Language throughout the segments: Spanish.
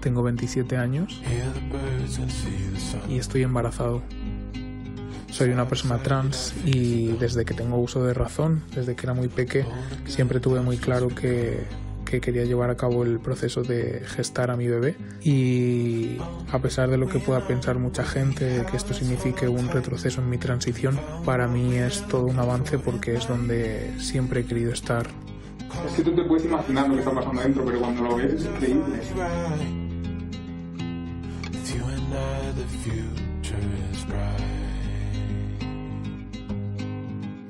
tengo 27 años y estoy embarazado. Soy una persona trans y desde que tengo uso de razón, desde que era muy peque, siempre tuve muy claro que, que quería llevar a cabo el proceso de gestar a mi bebé y a pesar de lo que pueda pensar mucha gente que esto signifique un retroceso en mi transición, para mí es todo un avance porque es donde siempre he querido estar. Es que tú te puedes imaginar lo que está pasando adentro, pero cuando lo ves es increíble.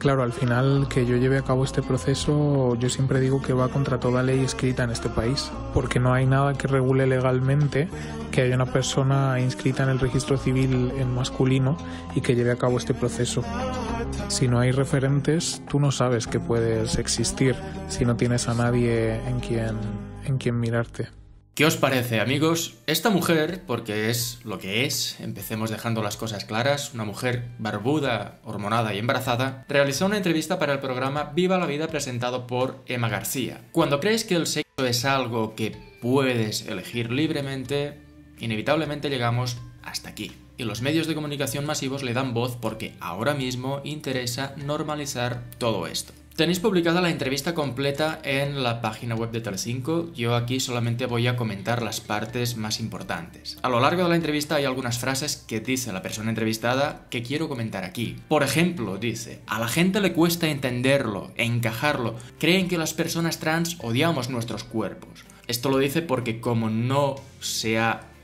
Claro, al final que yo lleve a cabo este proceso, yo siempre digo que va contra toda ley escrita en este país, porque no hay nada que regule legalmente que haya una persona inscrita en el registro civil en masculino y que lleve a cabo este proceso. Si no hay referentes, tú no sabes que puedes existir si no tienes a nadie en quien, en quien mirarte. ¿Qué os parece, amigos? Esta mujer, porque es lo que es, empecemos dejando las cosas claras, una mujer barbuda, hormonada y embarazada, realizó una entrevista para el programa Viva la Vida presentado por Emma García. Cuando crees que el sexo es algo que puedes elegir libremente, inevitablemente llegamos hasta aquí. Y los medios de comunicación masivos le dan voz porque ahora mismo interesa normalizar todo esto. Tenéis publicada la entrevista completa en la página web de Telecinco. Yo aquí solamente voy a comentar las partes más importantes. A lo largo de la entrevista hay algunas frases que dice la persona entrevistada que quiero comentar aquí. Por ejemplo, dice, a la gente le cuesta entenderlo, encajarlo. Creen que las personas trans odiamos nuestros cuerpos. Esto lo dice porque como no se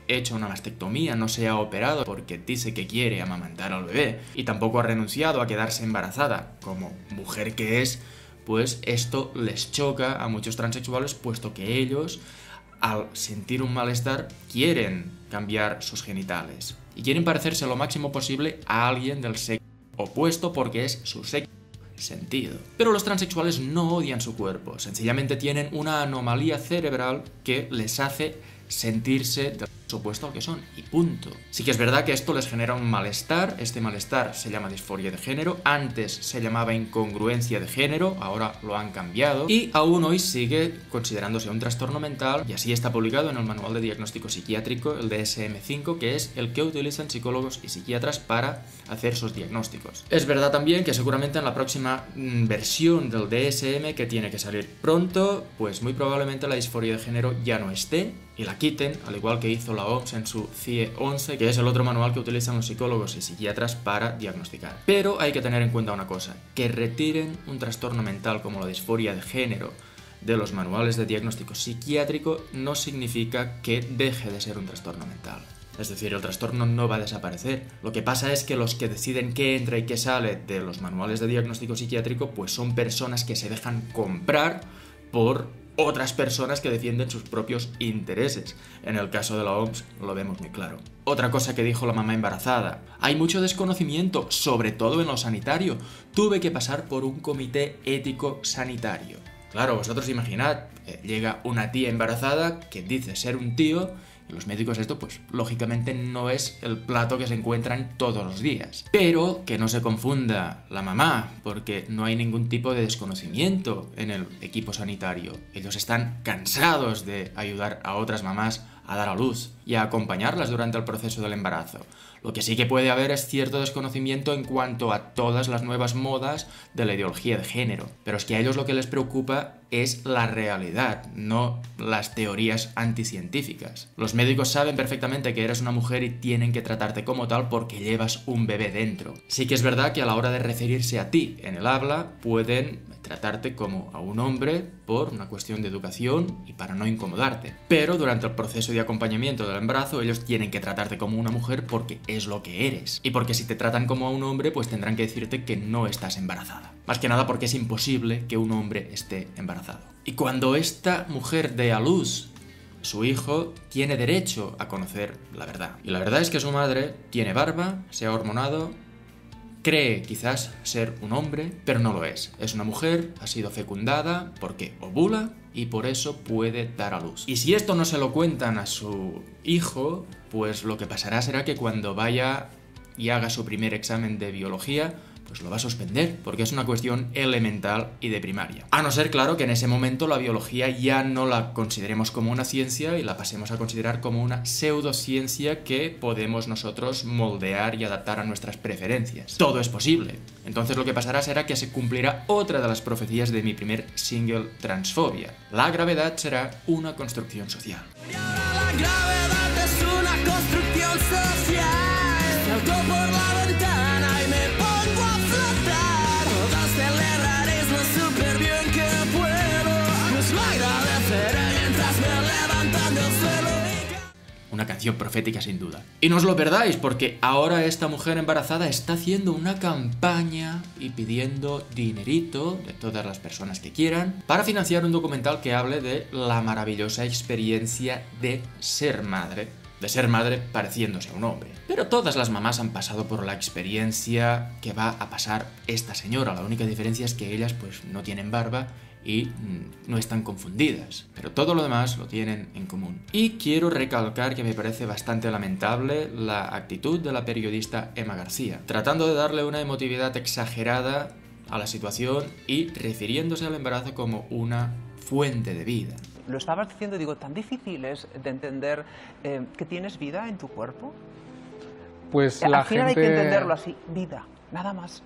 hecho una mastectomía, no se ha operado porque dice que quiere amamantar al bebé y tampoco ha renunciado a quedarse embarazada, como mujer que es, pues esto les choca a muchos transexuales puesto que ellos al sentir un malestar quieren cambiar sus genitales y quieren parecerse lo máximo posible a alguien del sexo opuesto porque es su sexo sentido. Pero los transexuales no odian su cuerpo, sencillamente tienen una anomalía cerebral que les hace sentirse del supuesto que son y punto. Sí que es verdad que esto les genera un malestar, este malestar se llama disforia de género, antes se llamaba incongruencia de género, ahora lo han cambiado y aún hoy sigue considerándose un trastorno mental y así está publicado en el Manual de Diagnóstico Psiquiátrico, el DSM-5, que es el que utilizan psicólogos y psiquiatras para hacer sus diagnósticos. Es verdad también que seguramente en la próxima mm, versión del DSM que tiene que salir pronto, pues muy probablemente la disforia de género ya no esté y la quiten, al igual que hizo la OMS en su CIE 11, que es el otro manual que utilizan los psicólogos y psiquiatras para diagnosticar. Pero hay que tener en cuenta una cosa, que retiren un trastorno mental como la disforia de género de los manuales de diagnóstico psiquiátrico no significa que deje de ser un trastorno mental. Es decir, el trastorno no va a desaparecer. Lo que pasa es que los que deciden qué entra y qué sale de los manuales de diagnóstico psiquiátrico, pues son personas que se dejan comprar por otras personas que defienden sus propios intereses. En el caso de la OMS lo vemos muy claro. Otra cosa que dijo la mamá embarazada, hay mucho desconocimiento, sobre todo en lo sanitario. Tuve que pasar por un comité ético sanitario. Claro, vosotros imaginad, eh, llega una tía embarazada que dice ser un tío los médicos esto, pues lógicamente no es el plato que se encuentran todos los días. Pero que no se confunda la mamá, porque no hay ningún tipo de desconocimiento en el equipo sanitario. Ellos están cansados de ayudar a otras mamás a dar a luz y a acompañarlas durante el proceso del embarazo. Lo que sí que puede haber es cierto desconocimiento en cuanto a todas las nuevas modas de la ideología de género. Pero es que a ellos lo que les preocupa es la realidad, no las teorías anticientíficas. Los médicos saben perfectamente que eres una mujer y tienen que tratarte como tal porque llevas un bebé dentro. Sí que es verdad que a la hora de referirse a ti en el habla pueden tratarte como a un hombre por una cuestión de educación y para no incomodarte. Pero durante el proceso de acompañamiento del embarazo ellos tienen que tratarte como una mujer porque es lo que eres. Y porque si te tratan como a un hombre pues tendrán que decirte que no estás embarazada. Más que nada porque es imposible que un hombre esté embarazado. Y cuando esta mujer dé a luz su hijo tiene derecho a conocer la verdad. Y la verdad es que su madre tiene barba, se ha hormonado cree quizás ser un hombre, pero no lo es. Es una mujer, ha sido fecundada porque ovula y por eso puede dar a luz. Y si esto no se lo cuentan a su hijo, pues lo que pasará será que cuando vaya y haga su primer examen de biología, pues lo va a suspender, porque es una cuestión elemental y de primaria. A no ser, claro, que en ese momento la biología ya no la consideremos como una ciencia y la pasemos a considerar como una pseudociencia que podemos nosotros moldear y adaptar a nuestras preferencias. Todo es posible. Entonces lo que pasará será que se cumplirá otra de las profecías de mi primer single Transfobia. La gravedad será una construcción social. Una canción profética sin duda. Y no os lo perdáis, porque ahora esta mujer embarazada está haciendo una campaña y pidiendo dinerito de todas las personas que quieran para financiar un documental que hable de la maravillosa experiencia de ser madre de ser madre pareciéndose a un hombre. Pero todas las mamás han pasado por la experiencia que va a pasar esta señora. La única diferencia es que ellas pues no tienen barba y mm, no están confundidas, pero todo lo demás lo tienen en común. Y quiero recalcar que me parece bastante lamentable la actitud de la periodista Emma García, tratando de darle una emotividad exagerada a la situación y refiriéndose al embarazo como una fuente de vida. Lo estabas diciendo, digo, tan difícil es de entender eh, que tienes vida en tu cuerpo. Pues la Al final hay que entenderlo así, vida, nada más.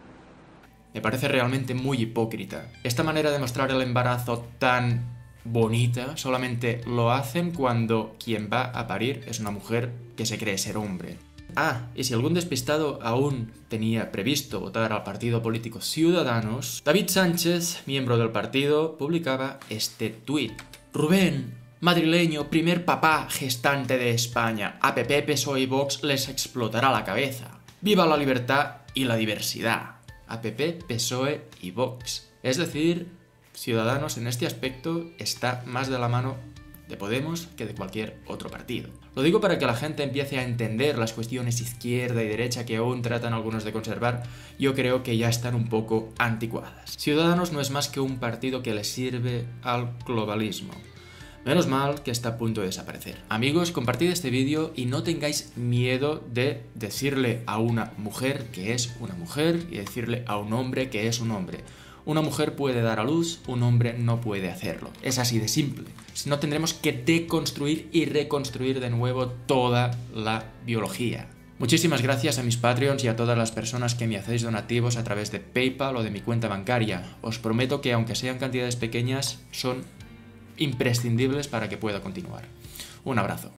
Me parece realmente muy hipócrita. Esta manera de mostrar el embarazo tan bonita solamente lo hacen cuando quien va a parir es una mujer que se cree ser hombre. Ah, y si algún despistado aún tenía previsto votar al partido político Ciudadanos, David Sánchez, miembro del partido, publicaba este tuit. Rubén, madrileño, primer papá gestante de España, APP, PSOE y Vox les explotará la cabeza. ¡Viva la libertad y la diversidad! APP, PSOE y Vox. Es decir, Ciudadanos en este aspecto está más de la mano de Podemos que de cualquier otro partido. Lo digo para que la gente empiece a entender las cuestiones izquierda y derecha que aún tratan algunos de conservar, yo creo que ya están un poco anticuadas. Ciudadanos no es más que un partido que le sirve al globalismo. Menos mal que está a punto de desaparecer. Amigos, compartid este vídeo y no tengáis miedo de decirle a una mujer que es una mujer y decirle a un hombre que es un hombre. Una mujer puede dar a luz, un hombre no puede hacerlo. Es así de simple. Si no, tendremos que deconstruir y reconstruir de nuevo toda la biología. Muchísimas gracias a mis Patreons y a todas las personas que me hacéis donativos a través de PayPal o de mi cuenta bancaria. Os prometo que aunque sean cantidades pequeñas, son imprescindibles para que pueda continuar. Un abrazo.